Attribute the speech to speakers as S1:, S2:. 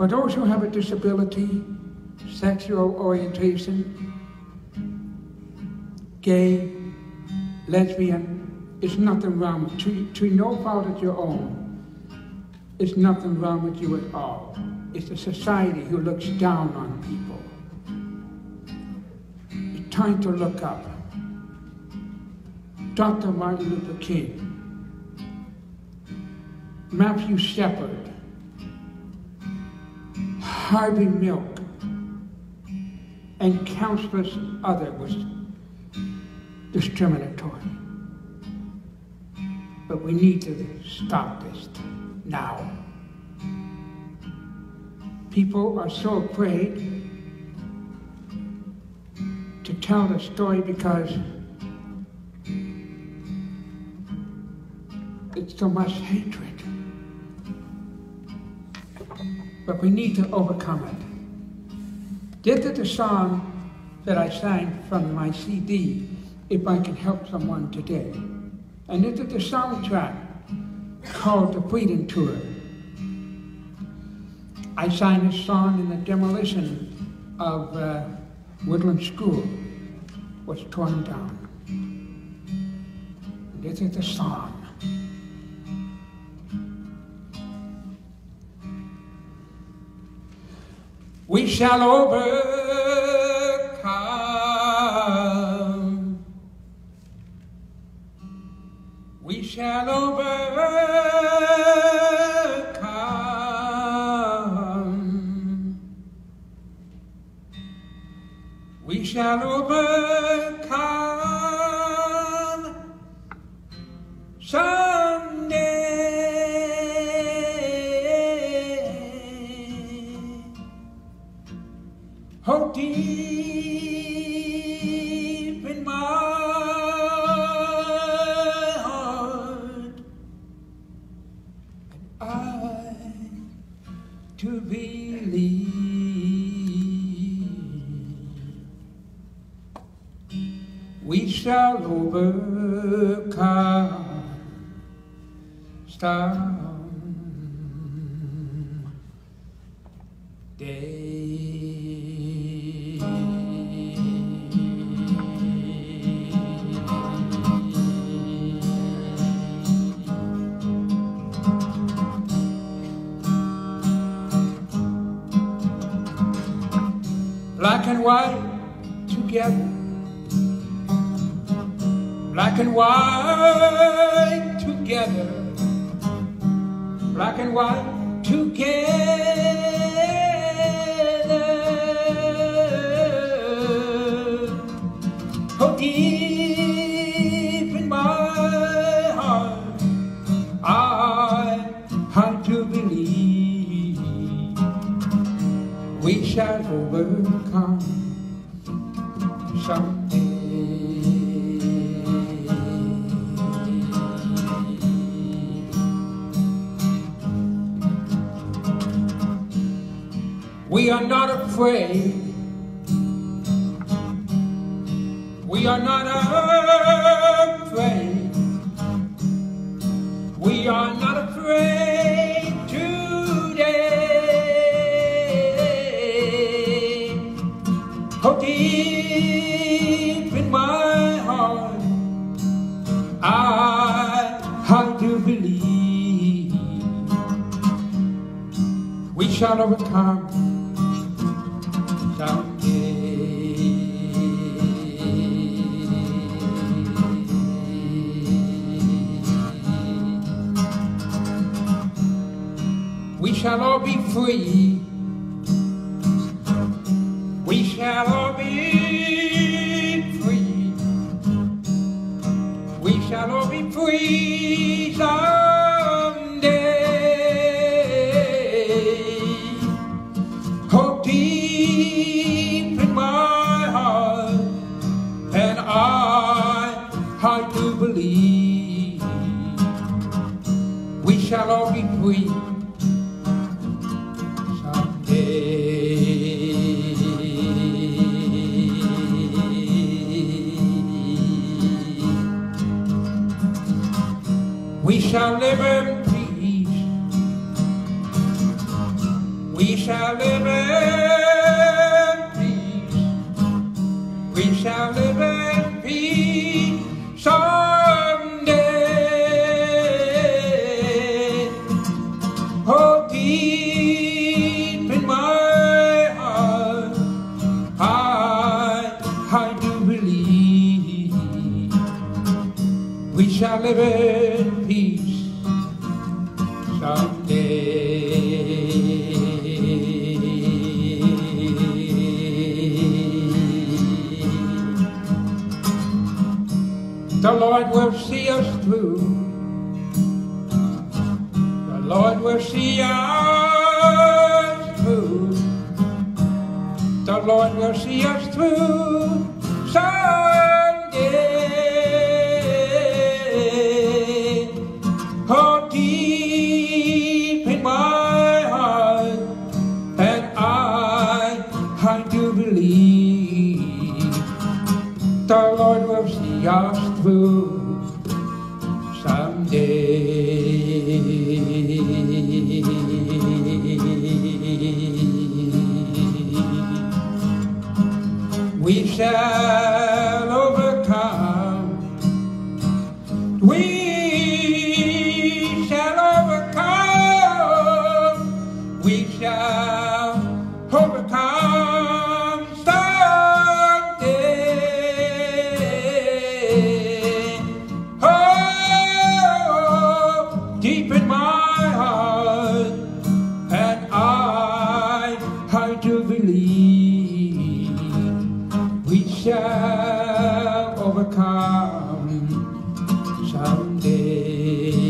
S1: For those who have a disability, sexual orientation, gay, lesbian, it's nothing wrong with to, to no fault of your own. It's nothing wrong with you at all. It's a society who looks down on people. It's time to look up. Dr. Martin Luther King, Matthew Shepard, Harvey Milk, and countless other was discriminatory. But we need to stop this now. People are so afraid to tell the story because it's so much hatred. But we need to overcome it. This is the song that I sang from my CD, If I Can Help Someone Today. And this is the soundtrack called the Freedom Tour. I sang this song in the demolition of uh, Woodland School was torn down. This is the song. We shall overcome. We shall overcome. We shall overcome deep in my heart, I to believe. We shall overcome. Black and white together. Black and white together. Black and white together. We are not afraid. We are not afraid. We are not afraid today. Oh, deep in my heart, I have to believe we shall overcome shall all be free. We shall all be free. We shall all be free someday. Hope deep in my heart, and I have to believe we shall all be free We shall live in peace. We shall live in peace. We shall live in peace someday. Oh, deep in my heart, I, I do believe we shall live in peace. The Lord will see us through. The Lord will see us through. The Lord will see us through the Lord will see us through someday. We've shall we shall overcome someday.